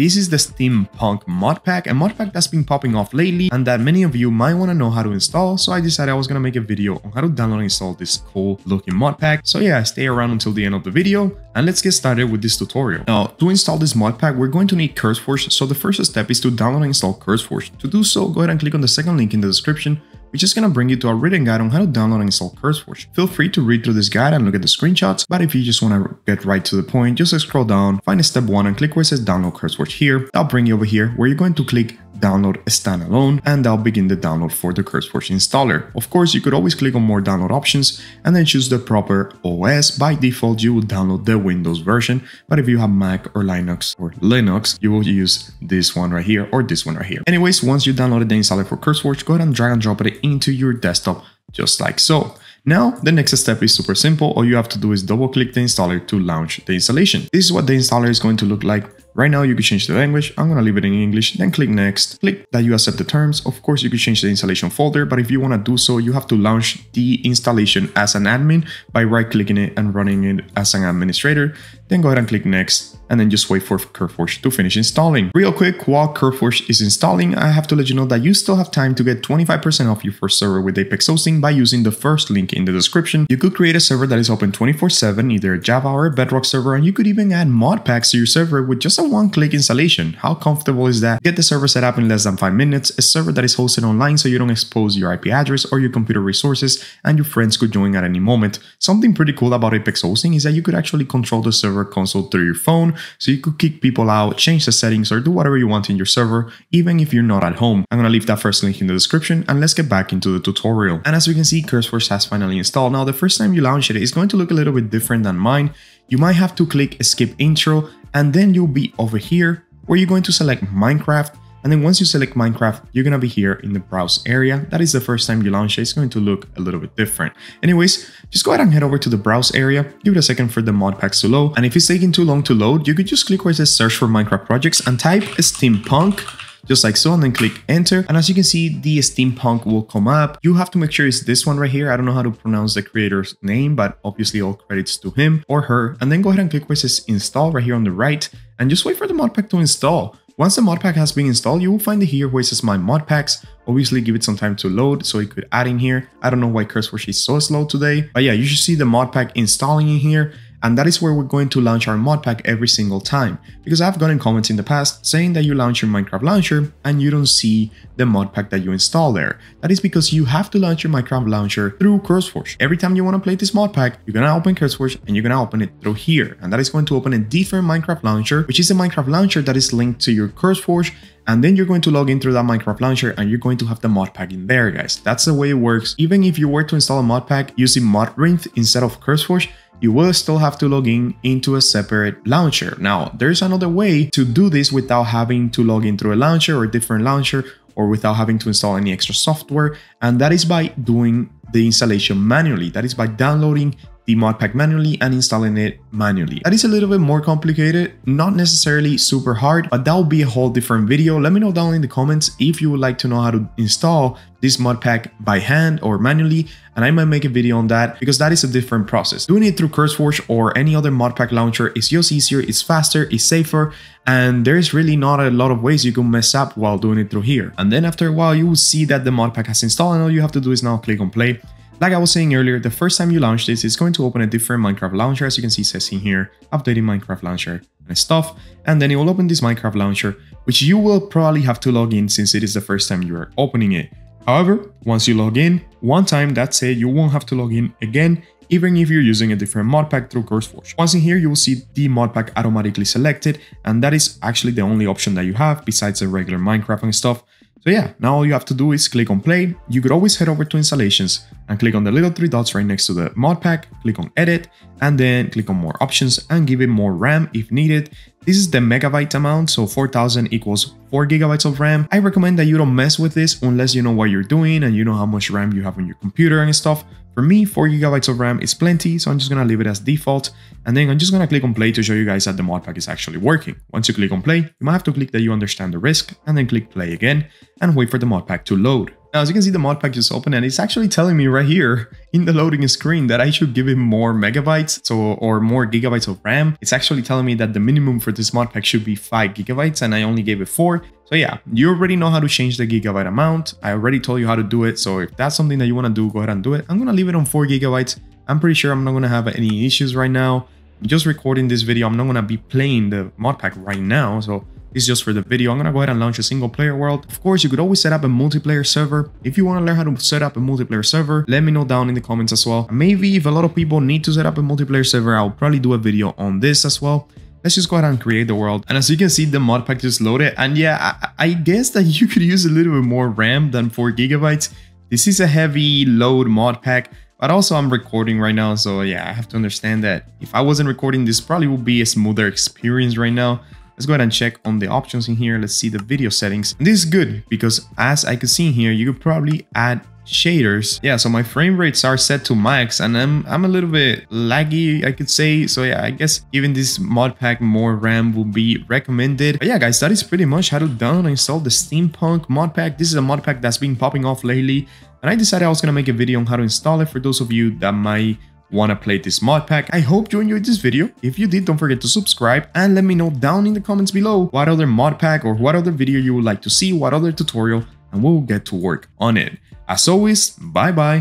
This is the Steampunk mod pack, a mod pack that's been popping off lately and that many of you might want to know how to install, so I decided I was going to make a video on how to download and install this cool looking mod pack. So yeah, stay around until the end of the video and let's get started with this tutorial. Now, to install this mod pack, we're going to need CurseForge, so the first step is to download and install CurseForge. To do so, go ahead and click on the second link in the description which is going to bring you to a written guide on how to download and install CurseForge. Feel free to read through this guide and look at the screenshots, but if you just want to get right to the point, just scroll down, find step 1 and click where it says download CurseForge here. That'll bring you over here where you're going to click download standalone and that'll begin the download for the CurseForge installer. Of course, you could always click on more download options and then choose the proper OS. By default, you will download the Windows version, but if you have Mac or Linux or Linux, you will use this one right here or this one right here. Anyways, once you downloaded the installer for CurseForge, go ahead and drag and drop it into your desktop just like so. Now, the next step is super simple. All you have to do is double click the installer to launch the installation. This is what the installer is going to look like Right now, you can change the language. I'm gonna leave it in English, then click next. Click that you accept the terms. Of course, you could change the installation folder, but if you wanna do so, you have to launch the installation as an admin by right clicking it and running it as an administrator. Then go ahead and click next and then just wait for CurseForge to finish installing. Real quick, while CurseForge is installing, I have to let you know that you still have time to get 25% off your first server with Apex Hosting by using the first link in the description. You could create a server that is open 24-7, either a Java or a Bedrock server, and you could even add mod packs to your server with just a one-click installation. How comfortable is that? Get the server set up in less than 5 minutes, a server that is hosted online so you don't expose your IP address or your computer resources, and your friends could join at any moment. Something pretty cool about Apex Hosting is that you could actually control the server console through your phone, so you could kick people out, change the settings, or do whatever you want in your server, even if you're not at home. I'm gonna leave that first link in the description, and let's get back into the tutorial. And as we can see, CurseForge has finally installed. Now, the first time you launch it, it's going to look a little bit different than mine. You might have to click skip intro, and then you'll be over here, where you're going to select Minecraft, and then once you select Minecraft, you're going to be here in the browse area. That is the first time you launch it. It's going to look a little bit different. Anyways, just go ahead and head over to the browse area. Give it a second for the mod packs to load. And if it's taking too long to load, you could just click where it says search for Minecraft projects and type steampunk just like so and then click enter. And as you can see the steampunk will come up. You have to make sure it's this one right here. I don't know how to pronounce the creator's name but obviously all credits to him or her. And then go ahead and click where it says install right here on the right. And just wait for the modpack to install. Once the modpack has been installed, you will find it here where it says my modpacks. Obviously give it some time to load so it could add in here. I don't know why CurseForge is so slow today, but yeah, you should see the modpack installing in here and that is where we're going to launch our mod pack every single time. Because I've gotten comments in the past saying that you launch your Minecraft launcher and you don't see the mod pack that you install there. That is because you have to launch your Minecraft launcher through CurseForge. Every time you want to play this mod pack, you're gonna open CurseForge and you're gonna open it through here. And that is going to open a different Minecraft launcher, which is a Minecraft launcher that is linked to your CurseForge and then you're going to log in through that Minecraft launcher and you're going to have the mod pack in there guys. That's the way it works. Even if you were to install a mod pack using Modrinth instead of CurseForge, you will still have to log in into a separate launcher. Now, there's another way to do this without having to log in through a launcher or a different launcher or without having to install any extra software. And that is by doing the installation manually. That is by downloading the mod pack manually and installing it manually. That is a little bit more complicated, not necessarily super hard, but that will be a whole different video. Let me know down in the comments if you would like to know how to install this mod pack by hand or manually and I might make a video on that because that is a different process. Doing it through CurseForge or any other mod pack launcher is just easier, it's faster, it's safer, and there's really not a lot of ways you can mess up while doing it through here. And then after a while, you will see that the mod pack has installed and all you have to do is now click on play like I was saying earlier, the first time you launch this, it's going to open a different Minecraft launcher, as you can see says in here, updating Minecraft launcher and stuff, and then it will open this Minecraft launcher, which you will probably have to log in since it is the first time you are opening it. However, once you log in, one time, that's it, you won't have to log in again, even if you're using a different mod pack through CurseForge. Once in here, you will see the mod pack automatically selected, and that is actually the only option that you have besides the regular Minecraft and stuff. So yeah, now all you have to do is click on play. You could always head over to installations and click on the little three dots right next to the mod pack, click on edit, and then click on more options and give it more RAM if needed. This is the megabyte amount, so 4000 equals 4 gigabytes of RAM. I recommend that you don't mess with this unless you know what you're doing and you know how much RAM you have on your computer and stuff. For me, 4 gigabytes of RAM is plenty, so I'm just gonna leave it as default. And then I'm just gonna click on play to show you guys that the mod pack is actually working. Once you click on play, you might have to click that you understand the risk, and then click play again, and wait for the mod pack to load. Now, as you can see, the modpack just opened and it's actually telling me right here in the loading screen that I should give it more megabytes so or more gigabytes of RAM. It's actually telling me that the minimum for this modpack should be 5 gigabytes and I only gave it 4. So yeah, you already know how to change the gigabyte amount. I already told you how to do it. So if that's something that you want to do, go ahead and do it. I'm going to leave it on 4 gigabytes. I'm pretty sure I'm not going to have any issues right now. I'm just recording this video. I'm not going to be playing the modpack right now. So it's just for the video. I'm gonna go ahead and launch a single player world. Of course, you could always set up a multiplayer server. If you want to learn how to set up a multiplayer server, let me know down in the comments as well. maybe if a lot of people need to set up a multiplayer server, I'll probably do a video on this as well. Let's just go ahead and create the world. And as you can see, the mod pack just loaded. And yeah, I, I guess that you could use a little bit more RAM than 4 gigabytes. This is a heavy load mod pack. But also I'm recording right now, so yeah, I have to understand that if I wasn't recording, this probably would be a smoother experience right now. Let's go ahead and check on the options in here. Let's see the video settings. And this is good because as I can see in here, you could probably add shaders. Yeah, so my frame rates are set to max and I'm, I'm a little bit laggy, I could say. So yeah, I guess giving this mod pack more RAM will be recommended. But yeah, guys, that is pretty much how to download install the Steampunk mod pack. This is a mod pack that's been popping off lately. And I decided I was going to make a video on how to install it for those of you that might Wanna play this mod pack? I hope you enjoyed this video. If you did, don't forget to subscribe and let me know down in the comments below what other mod pack or what other video you would like to see, what other tutorial, and we'll get to work on it. As always, bye bye.